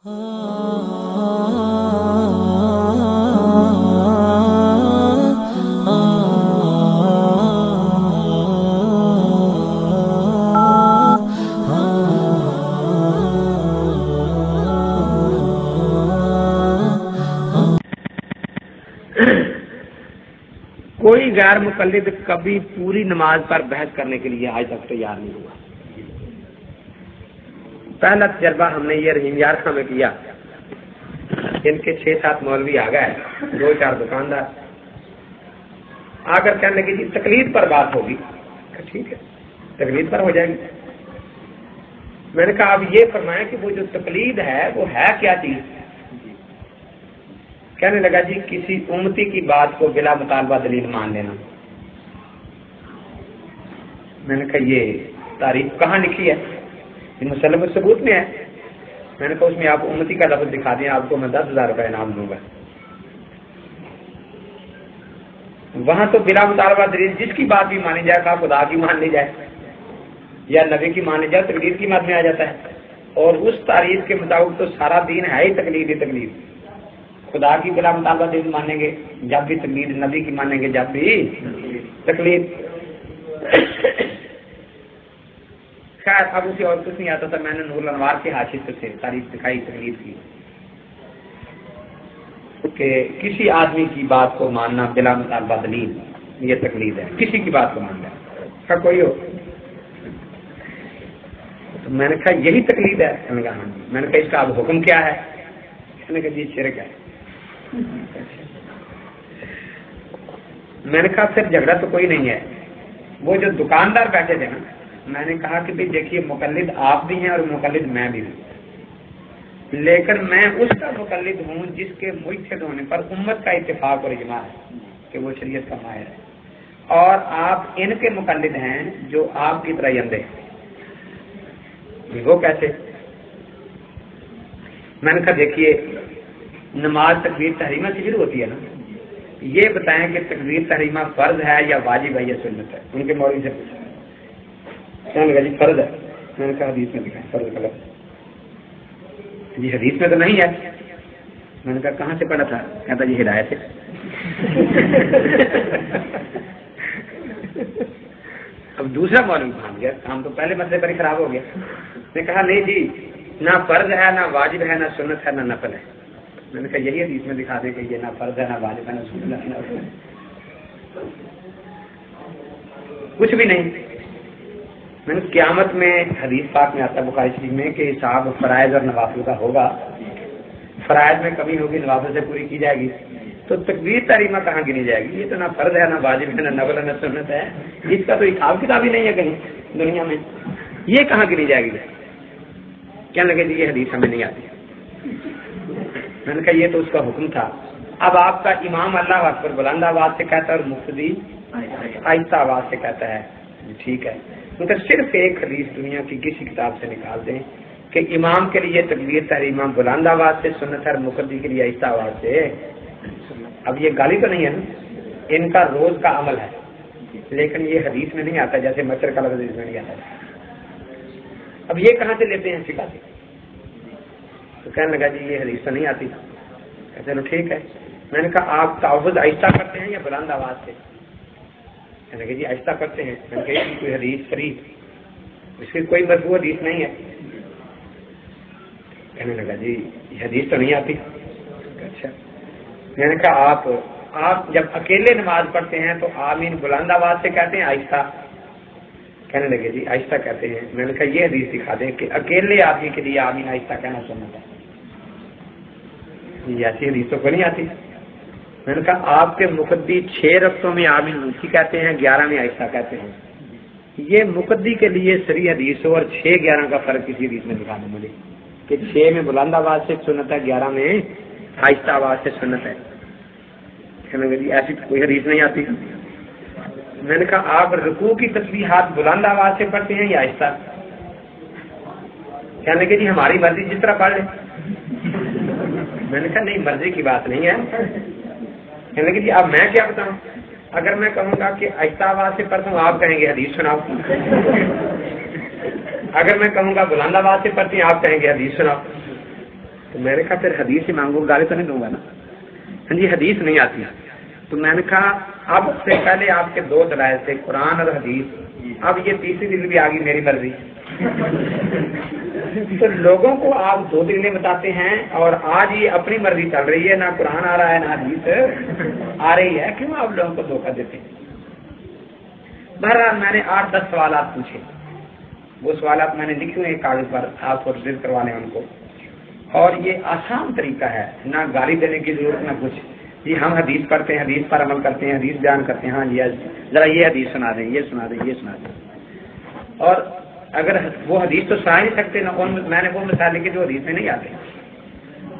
کوئی غیر مقلد کبھی پوری نماز پر بحث کرنے کے لیے آج تک تیار نہیں ہوا۔ پہلا تجربہ ہم نے یہ رحیم یار میں کیا۔ ان کے چھ سات مولوی آ گئے، دو چار دکاندار۔ آ کر کہنے لگے جی تکلیف پر بات ہوگی۔ ٹھیک ہے تکلیف پر ہو جائے گی۔ میں نے کہا اب یہ فرمایا کہ وہ جو تقلید ہے، وہ ہے کیا چیز؟ کہنے لگا جی کسی امتی کی بات کو بلا مطالبہ دلیل مان لینا۔ میں نے کہا، یہ تاریخ کہاں لکھی ہے؟ مسلم ثبوت میں ہے۔ میں نے کہا اس میں آپ امتی کا لفظ دکھا دیں، آپ کو میں دس ہزار روپے انعام دوں گا۔ وہاں تو بلا مطالبہ دلیل جس کی بات بھی مانی جائے، کہا خدا کی مان لی جائے، یا نبی کی مان لی جائے تقریر کی بات میں آ جاتا ہے۔ اور اس تاریخ کے مطابق تو سارا دین ہے ہی تقلید ہی تقلید۔ خدا کی بلا مطالبہ دین مانیں گے، جب بھی تقلید نبی کی مانیں گے، جب بھی تقلید۔ خیر اب اسے اور کچھ نہیں آتا تھا۔ میں نے نور انوار کے حاصل سے تاریخ دکھائی تقلید کی۔ کہ کسی آدمی کی بات کو ماننا بلا مطالبہ دلیل، یہ تقلید ہے۔ کسی کی بات کو ماننا کا کوئی ہو؟ تو میں نے کہا، یہی تقلید ہے۔ میں نے کہا ہاں جی۔ میں نے کہا، اس کا اب حکم کیا ہے؟ میں نے کہا جی شرک ہے۔ میں نے کہا، پھر جھگڑا تو کوئی نہیں ہے۔ وہ جو دکاندار بیٹھے تھے نا میں نے کہا کہ دیکھیے مقلد آپ بھی ہیں اور مقلد میں بھی ہوں۔ لیکن میں اس کا مقلد ہوں جس کے متحد ہونے پر امت کا اتفاق اور اجماع ہے کہ وہ شریعت کا ماہر ہے۔ اور آپ ان کے مقلد ہیں جو آپ کی طرح اندھے وہ کیسے؟ میں نے کہا دیکھیے، نماز تقبیر تحریمہ سے شروع ہوتی ہے نا۔ یہ بتائیں کہ تقبیر تحریمہ فرض ہے یا واجب ہے یا سنت ہے؟ ان کے مولوی سے پوچھا۔ کہا جی فرض ہے۔ میں نے کہا حدیث میں دکھائیں فرض غلط۔ جی حدیث میں تو نہیں ہے۔ میں نے کہا کہاں سے پڑھا تھا؟ کہتا جی ہدایت ہے اب دوسرا مولوی مان گیا۔ کام تو پہلے مسئلے پر ہی خراب ہو گیا نے کہا نہیں جی نہ فرض ہے، نہ واجب ہے، نہ سنت ہے، نہ نفل ہے۔ میں نے کہا یہی حدیث میں دکھا دیں کہ یہ نہ فرض ہے، نہ واجب ہے، نہ سنت ہے، نہ کچھ بھی نہیں۔ میں نے قیامت میں حدیث پاک میں آتا بخاری شریف میں کہ حساب فرائض اور نوافل کا ہوگا۔ فرائض میں کمی ہوگی، نوافل سے پوری کی جائے گی۔ تو تقبیر تحریمہ کہاں گنی جائے گی؟ یہ تو نہ فرض ہے، نہ واجب ہے، نہ نبل ہے، نہ سنت ہے۔ اس کا تو حساب کتاب ہی نہیں ہے کہیں دنیا میں۔ یہ کہاں گنی جائے گی؟ کیا لگے جی یہ حدیث ہمیں نہیں آتی۔ میں نے کہا یہ تو اس کا حکم تھا۔ اب آپ کا امام اللہ اکبر بلند آواز سے کہتا ہے اور مفتی آہستہ آواز سے کہتا ہے۔ جی، ٹھیک ہے۔ مطلب صرف ایک حدیث دنیا کی کسی کتاب سے نکال دیں کہ امام کے لیے تقبیر تحریمہ بلند آواز سے، سنت ہے مقدی کے لیے آہستہ آواز سے۔ اب یہ گالی تو نہیں ہے نا؟ ان کا روز کا عمل ہے۔ لیکن یہ حدیث میں نہیں آتا، جیسے مچھر کا لفظ میں نہیں آتا۔ اب یہ کہاں سے لیتے ہیں سکھاتے تو کہنے لگا جی یہ حدیث تو نہیں آتی۔ چلو ٹھیک ہے۔ میں نے کہا، آپ تعوض آہستہ کرتے ہیں یا بلند آواز سے؟ کہنے لگا جی آہستہ کرتے ہیں۔ میں نے کہا جی کوئی حدیث فریق اس کی کوئی مربوع حدیث نہیں ہے۔ کہنے لگا جی یہ حدیث تو نہیں آتی۔ اچھا۔ میں نے کہا آپ آپ جب اکیلے نماز پڑھتے ہیں تو آمین بلند آواز سے کہتے ہیں آہستہ۔ کہنے لگے جی آہستہ کہتے ہیں۔ میں نے کہا یہ حدیث دکھا دیں کہ اکیلے آدمی کے لیے آمین آہستہ کہنا سننا ہے۔ یہ ایسی حدیثوں کو نہیں آتی۔ میں نے کہا آپ کے مقدی چھ رفتوں میں آمین اونچی کہتے ہیں، گیارہ میں آہستہ کہتے ہیں۔ یہ مقدی کے لیے سری حدیث اور چھ گیارہ کا فرق کسی حدیث میں دکھا دیں مجھے کہ چھ میں بلند آواز سے سنت ہے، گیارہ میں آہستہ آواز سے سنت ہے۔ جی، ایسی کوئی حدیث نہیں آتی۔ میں نے کہا آپ رکوع کی تصویرات بلند آواز سے پڑھتے ہیں یا آہستہ؟ کہنے لگے جی ہماری مرضی جس طرح پڑھ لیں۔ میں نے کہا نہیں، مرضی کی بات نہیں ہے۔ کہنے لگے جی اب میں کیا بتاؤں؟ اگر میں کہوں گا کہ آہستہ آواز سے پڑھتا ہوں، آپ کہیں گے حدیث سناؤ۔ اگر میں کہوں گا بلند آواز سے پڑھتی ہیں آپ کہیں گے حدیث سناؤ۔ تو میں نے کہا، پھر حدیث ہی مانگو، گالی تو نہیں دوں گا نا۔ ہاں جی حدیث نہیں آتی۔ تو میں نے کہا، اب سے پہلے آپ کے دو دلائل تھے، قرآن اور حدیث۔ اب یہ تیسری دل بھی آ گئی میری مرضی۔ تو لوگوں کو آپ دو دلیں بتاتے ہیں اور آج یہ اپنی مرضی چل رہی ہے، نہ قرآن آ رہا ہے، نہ حدیث آ رہی ہے، کیوں آپ لوگوں کو دھوکہ دیتے ہیں؟ بہرحال میں نے آٹھ دس سوالات پوچھے۔ وہ سوالات میں نے لکھے ہوئے کاغذ پر آپ کو رسید کروانے ان کو۔ اور یہ آسان طریقہ ہے، نہ گالی دینے کی ضرورت، نہ کچھ۔ جی ہم حدیث پڑھتے ہیں، حدیث پر عمل کرتے ہیں، حدیث بیان کرتے ہیں۔ ہاں جی ذرا یہ حدیث سنا دیں، یہ سنا دیں، یہ سنا دیں۔ اور اگر وہ حدیث تو سنا نہیں سکتے نہ میں نے وہ مثال لکھی جو حدیث میں نہیں آتے۔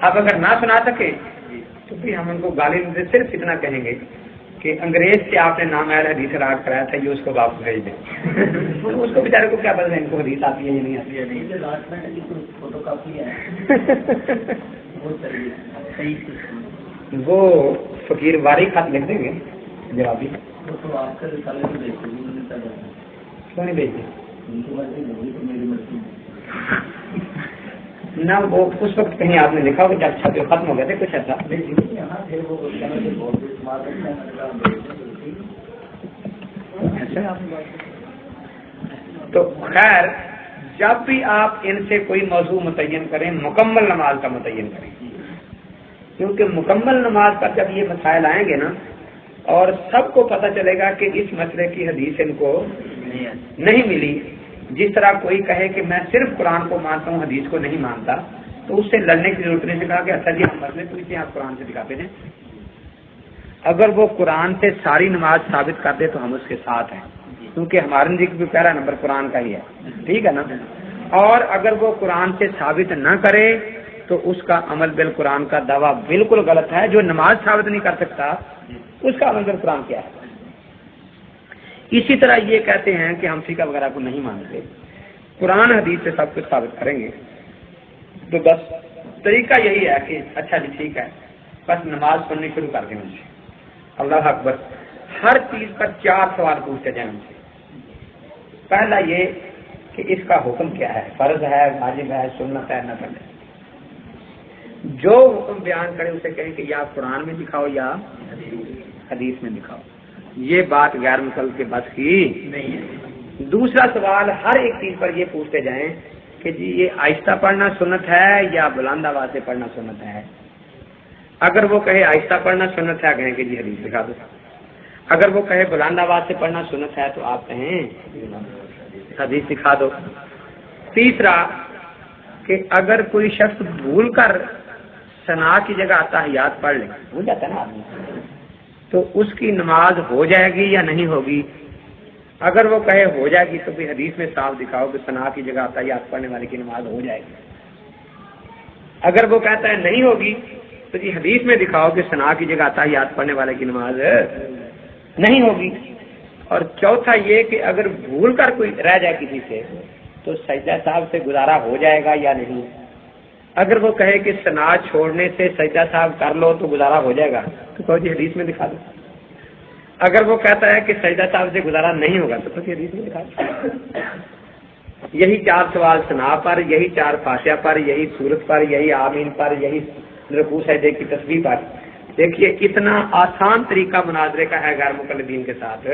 اب اگر نہ سنا سکے تو پھر ہم ان کو گالی صرف اتنا کہیں گے کہ انگریز سے آپ نے نام آیا حدیث راگ کرایا تھا یہ اس کو واپس بھیج دیں۔ اس کو بیچارے کو کیا پتا ان کو حدیث آتی ہے یا نہیں آتی؟ ہے وہ فقیر واری خط لکھ دیں گے جوابی۔ کیوں نہیں بھیجتے؟ نہ وہ اس وقت کہیں آپ نے لکھا ہوگا اچھا جو ختم ہو گئے تھے کچھ ایسا۔ تو خیر جب بھی آپ ان سے کوئی موضوع متعین کریں مکمل نماز کا متعین کریں۔ کیونکہ مکمل نماز پر جب یہ مسائل آئیں گے نا اور سب کو پتہ چلے گا کہ اس مسئلے کی حدیث ان کو نہیں ملی جس طرح کوئی کہے کہ میں صرف قرآن کو مانتا ہوں، حدیث کو نہیں مانتا، تو اس سے لڑنے کی ضرورت نہیں کہا کہ اچھا جی ہم مسئلے پوچھتے ہیں، آپ قرآن سے دکھاتے ہیں۔ اگر وہ قرآن سے ساری نماز ثابت کر دے تو ہم اس کے ساتھ ہیں، کیونکہ ہمارے نزدیک بھی پہلا نمبر قرآن کا ہی ہے۔ ٹھیک ہے نا؟ اور اگر وہ قرآن سے ثابت نہ کرے تو اس کا عمل بال قرآن کا دعویٰ بالکل غلط ہے۔ جو نماز ثابت نہیں کر سکتا، اس کا عمل بال قرآن کیا ہے؟ اسی طرح یہ کہتے ہیں کہ ہم فقہ وغیرہ کو نہیں مانتے۔ قرآن حدیث سے سب کچھ ثابت کریں گے۔ تو بس طریقہ یہی ہے کہ اچھا جی ٹھیک ہے، بس نماز پڑھنی شروع کر دیں ان سے اللہ اکبر۔ ہر چیز پر چار سوال پوچھتے جائیں ان سے پہلا یہ کہ اس کا حکم کیا ہے؟ فرض ہے، واجب ہے، سنت ہے نقل ہے۔ جو حکم بیان کرے، اسے کہیں کہ یا قرآن میں دکھاؤ یا حدیث میں دکھاؤ۔ یہ بات غیر مسل کے بس کی نہیں دوسرا سوال ہر ایک چیز پر یہ پوچھتے جائیں کہ جی یہ آہستہ پڑھنا سنت ہے یا بلند آواز سے پڑھنا سنت ہے؟ اگر وہ کہے آہستہ پڑھنا سنت ہے کہیں کہ جی حدیث دکھا دو۔ اگر وہ کہے بلند آواز سے پڑھنا سنت ہے تو آپ کہیں حدیث دکھا دو۔ تیسرا کہ اگر کوئی شخص بھول کر سنا کی جگہ آتا ہے یاد پڑھ لے۔ بھول جاتا ہے نا آدمی۔ تو اس کی نماز ہو جائے گی یا نہیں ہوگی؟ اگر وہ کہے ہو جائے گی تو بھی حدیث میں صاف دکھاؤ کہ سنا کی جگہ آتا یاد پڑھنے والے کی نماز ہو جائے گی۔ اگر وہ کہتا ہے نہیں ہوگی تو جی حدیث میں دکھاؤ کہ سنا کی جگہ آتا یاد پڑھنے والے کی نماز نہیں ہوگی۔ اور چوتھا یہ کہ اگر بھول کر کوئی رہ جائے کسی سے، تو سجدہ صاحب سے گزارا ہو جائے گا یا نہیں؟ اگر وہ کہے کہ سنا چھوڑنے سے سجدہ صاحب کر لو تو گزارا ہو جائے گا، تو کہو جی حدیث میں دکھا دو۔ اگر وہ کہتا ہے کہ سجدہ صاحب سے گزارا نہیں ہوگا، تو کہو جی حدیث میں دکھا دو۔ یہی چار سوال سنا پر، یہی چار فاشیا پر، یہی سورت پر، یہی آمین پر، یہی رقو سجدے کی تصویر پر۔ دیکھیے، اتنا آسان طریقہ مناظرے کا ہے غیر مقلدین کے ساتھ۔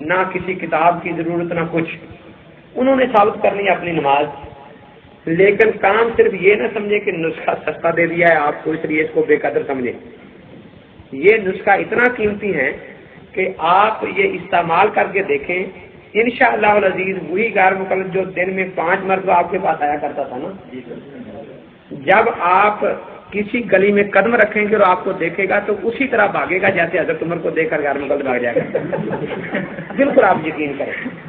نہ کسی کتاب کی ضرورت، نہ کچھ۔ انہوں نے ثابت کرنی اپنی نماز۔ لیکن کام صرف یہ نہ سمجھے کہ نسخہ سستا دے دیا ہے، آپ کو اس لیے اس کو بے قدر سمجھے۔ یہ نسخہ اتنا قیمتی ہے کہ آپ یہ استعمال کر کے دیکھیں ان شاء اللہ عزیز وہی غیر مقلد جو دن میں پانچ مرتبہ آپ کے پاس آیا کرتا تھا نا۔ جب آپ کسی گلی میں قدم رکھیں گے اور آپ کو دیکھے گا تو اسی طرح بھاگے گا جیسے حضرت عمر کو دیکھ کر غیر مقلد بھاگ جائے گا۔ بالکل آپ یقین کریں۔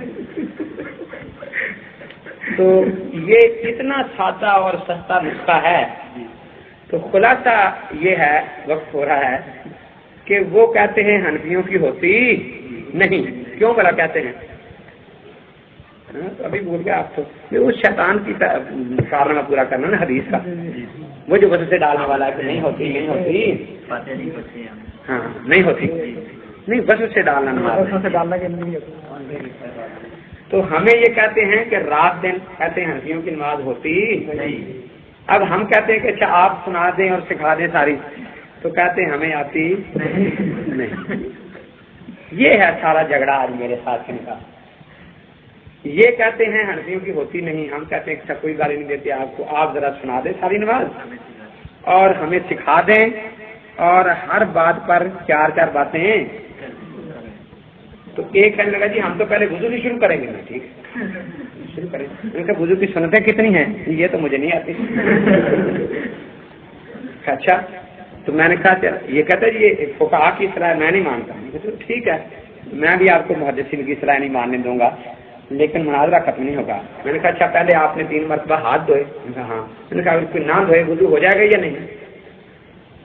تو یہ اتنا سادہ اور سستا نسخہ ہے۔ تو خلاصہ یہ ہے وقت ہو رہا ہے کہ وہ کہتے ہیں ہنفیوں کی ہوتی نہیں۔ کیوں بلا کہتے ہیں؟ ابھی بول گیا آپ تو۔ اس شیطان کی کارنامہ پورا کرنا نا حدیث کا۔ وہ جو وجہ سے ڈالنے والا ہے کہ نہیں ہوتی نہیں ہوتی۔ ہاں نہیں ہوتی۔ نہیں بس سے ڈالنا سے ڈالنا تو ہمیں یہ کہتے ہیں کہ رات دن کہتے ہیں ہنسیوں کی نماز ہوتی نہیں۔ اب ہم کہتے ہیں کہ اچھا آپ سنا دیں اور سکھا دیں ساری۔ تو کہتے ہیں ہمیں آتی نہیں۔ یہ ہے سارا جھگڑا آج میرے ساتھ ان کا۔ یہ کہتے ہیں ہنسیوں کی ہوتی نہیں۔ ہم کہتے ہیں اچھا کوئی گالی نہیں دیتے، آپ کو آپ ذرا سنا دیں ساری نماز۔ اور ہمیں سکھا دیں۔ اور ہر بات پر چار چار باتیں تو ایک کہنے لگا جی ہم تو پہلے وضو نہیں شروع کریں گے نا، ٹھیک؟ شروع کریں۔ گے وضو کی سنتیں کتنی ہیں؟ یہ تو مجھے نہیں آتی۔ اچھا تو میں نے کہا یہ کہتا ہے جی، یہ فکا کی صلاح میں نہیں مانتا۔ ٹھیک ہے، میں بھی آپ کو محدثین کی صلاح نہیں ماننے دوں گا، لیکن مناظرہ ختم نہیں ہوگا۔ میں نے کہا اچھا پہلے آپ نے تین مرتبہ ہاتھ دھوئے۔ کہا ہاں۔ میں نے کہا، اگر کوئی نہ دھوئے، وضو ہو جائے گا یا نہیں؟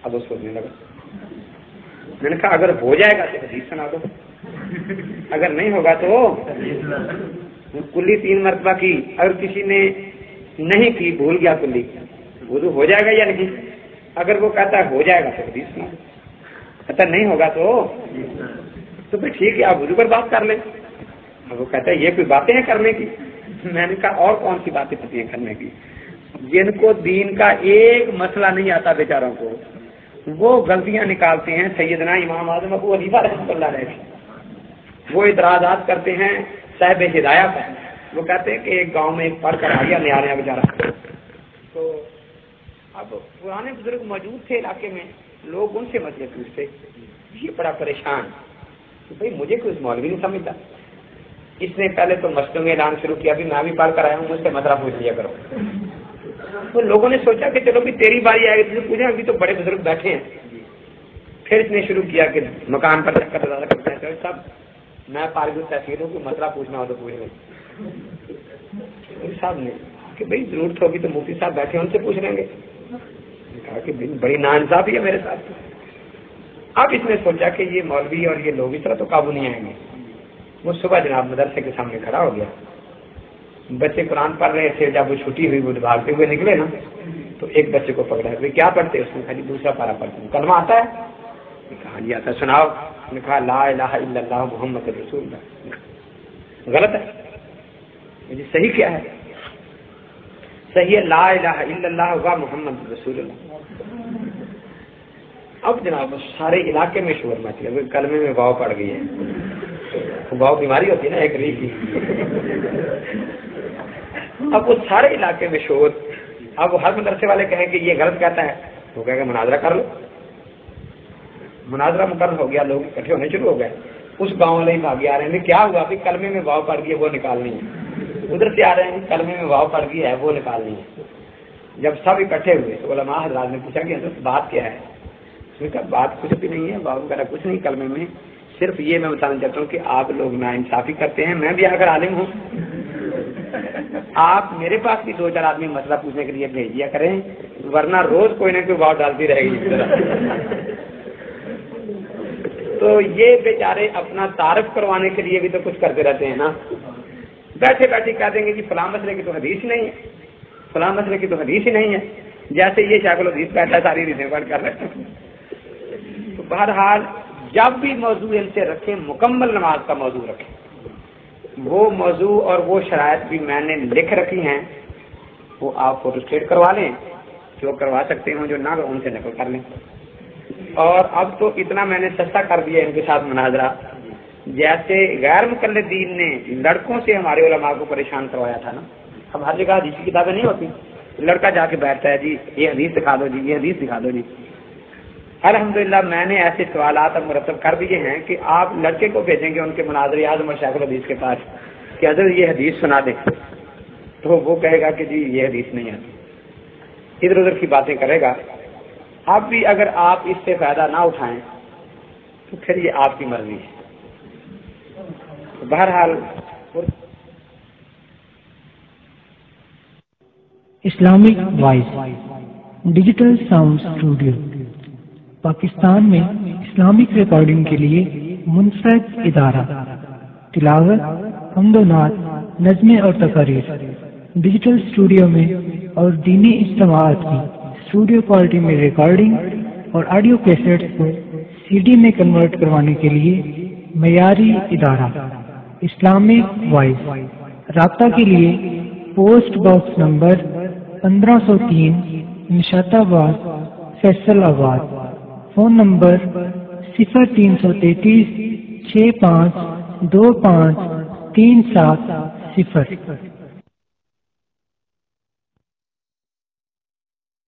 اب وہ سوچنے لگا۔ میں نے کہا، اگر ہو جائے گا تو حدیث سنا دو۔ اگر نہیں ہوگا تو کلی تین مرتبہ کی۔ اگر کسی نے نہیں کی، بھول گیا کلی۔ وضو ہو جائے گا یا نہیں؟ اگر وہ کہتا ہے ہو جائے گا تو حدیث سنا کہتا نہیں ہوگا تو تو پھر ٹھیک ہے، آپ وضو پر بات کر لیں۔ وہ کہتا ہے یہ کوئی باتیں ہیں کرنے کی؟ میں نے کہا اور کون سی باتیں پتی ہیں کرنے کی؟ جن کو دین کا ایک مسئلہ نہیں آتا بیچاروں کو، وہ غلطیاں نکالتے ہیں سیدنا امام اعظم ابو علیفہ رحمۃ اللہ علیہ۔ وہ اعتراضات کرتے ہیں، صاحب ہدایات وہ کہتے ہیں کہ ایک گاؤں میں ایک پڑھ کر آ گیا، نیا نیا بیچارہ۔ تو اب پرانے بزرگ موجود تھے علاقے میں، لوگ ان سے مسئلے پوچھتے، یہ بڑا پریشان۔ کہ بھائی، مجھے کوئی مولوی نہیں سمجھتا۔ اس نے پہلے تو مسجدوں میں اعلان شروع کیا بھی میں بھی پڑھ کر آیا ہوں، مجھ سے مسئلہ پوچھ لیا کرو۔ تو لوگوں نے سوچا کہ چلو بھی تیری باری آئے گی پوچھیں ابھی تو بڑے بزرگ بیٹھے ہیں۔ پھر اس نے شروع کیا کہ مکان پر چکر کرتے ہیں۔ سب میں پارگو تحصیل ہوں کہ مسئلہ پوچھنا ہو تو پوچھ لیں۔ صاحب نے کہ بھائی ضرورت ہوگی تو مفتی صاحب بیٹھے ان سے پوچھ لیں گے۔ کہا کہ بڑی نا انصافی ہے میرے ساتھ۔ اب اس نے سوچا کہ یہ مولوی اور یہ لوگ اس طرح تو قابو نہیں آئیں گے۔ وہ صبح جناب مدرسے کے سامنے کھڑا ہو گیا۔ بچے قرآن پڑھ رہے تھے، جب وہ چھٹی ہوئی، وہ بھاگتے ہوئے نکلے نا۔ تو ایک بچے کو پکڑا۔ کیا پڑھتے؟ اس نے کہا جی دوسرا پارا پڑھتے ہیں کلمہ آتا ہے؟ کہا ہاں جی آتا سناؤ۔ نے کہا، لا الہ الا اللہ محمد رسول اللہ. غلط ہے. صحیح کیا ہے؟ صحیح ہے، لا الہ الا اللہ ہوا محمد رسول اللہ. اب جناب، سارے علاقے میں شور مچ گیا کلمے میں واؤ پڑ گئی ہے. واؤ بیماری ہوتی ہے نا، ایک ری کی. اب وہ سارے علاقے میں شور، اب وہ ہر مدرسے والے کہیں کہ یہ غلط کہتا ہے تو کہے گا مناظرہ کر لو. مناظرہ مقرر ہو گیا، لوگ اکٹھے ہونے شروع ہو گئے۔ اس گاؤں والے ہی بھاگے آ رہے ہیں۔ کیا ہوا؟ کہ کلمے میں واؤ پڑ گئی ہے وہ نکالنی ہے۔ ادھر سے آ رہے ہیں، کلمے میں واؤ پڑ گئی ہے، وہ نکالنی ہے۔ جب سب اکٹھے ہوئے تو علماء حضرات نے پوچھا کہ بات کیا ہے؟ اس نے کہا، بات کچھ بھی نہیں ہے واؤ وغیرہ کچھ نہیں، کلمے میں صرف یہ میں بتانا چاہتا ہوں کہ آپ لوگ نا انصافی کرتے ہیں، میں بھی اگر عالم ہوں۔ آپ میرے پاس بھی دو چار آدمی مسئلہ پوچھنے کے لیے بھیج دیا کریں، ورنہ روز کوئی نہ کوئی واؤ ڈالتی رہے گی۔ تو یہ بیچارے اپنا تعارف کروانے کے لیے بھی تو کچھ کرتے رہتے ہیں نا۔ بیٹھے بیٹھے کہہ دیں گے جی فلاں مسئلے کی تو حدیث ہی نہیں ہے۔ فلاں مسئلے کی تو حدیث ہی نہیں ہے۔ جیسے یہ شاخ الحدیث بیٹھا ہے، ساری ریتیں پڑھ کر۔ رہے تو بہرحال جب بھی موضوع ان سے رکھیں، مکمل نماز کا موضوع رکھیں۔ وہ موضوع اور وہ شرائط بھی میں نے لکھ رکھی ہیں۔ وہ آپ فوٹو اسٹیٹ کروا لیں، جو کروا سکتے ہوں، جو نہ ان سے نقل کر لیں۔ اور اب تو اتنا میں نے سستا کر دیا ان کے ساتھ مناظرہ۔ جیسے غیر مقلدین نے لڑکوں سے ہمارے علماء کو پریشان کروایا تھا نا۔ اب ہر جگہ حدیث کی کتابیں نہیں ہوتی۔ لڑکا جا کے بیٹھتا ہے جی یہ حدیث دکھا دو جی یہ حدیث دکھا دو جی۔ الحمدللہ میں نے ایسے سوالات اب مرتب کر دیے ہیں کہ آپ لڑکے کو بھیجیں گے ان کے مناظر اعظم اور شیخ الحدیث کے پاس کہ حضرت یہ حدیث سنا دیں تو وہ کہے گا کہ جی یہ حدیث نہیں آتی۔ ادھر ادھر کی باتیں کرے گا۔ اب بھی اگر آپ اس سے فائدہ نہ اٹھائیں، تو پھر یہ آپ کی مرضی ہے۔ بہرحال، Islamic voice, digital sound studio Pakistan میں اسلامک ریکارڈنگ کے لیے منفرد ادارہ۔ تلاوت، حمد و نعت، نظمیں اور تقاریر۔ ڈیجیٹل اسٹوڈیو میں اور دینی اجتماعات کی اسٹوڈیو کوالٹی میں ریکارڈنگ اور آڈیو کیسٹ کو سی ڈی میں کنورٹ کروانے کے لیے معیاری ادارہ اسلامک وائس رابطہ کے لیے پوسٹ باکس نمبر پندرہ سو تین نشات آباد فیصل آباد. فون نمبر صفر تین سو تینتیس، چھ پانچ، دو پانچ، تین سات، صفر.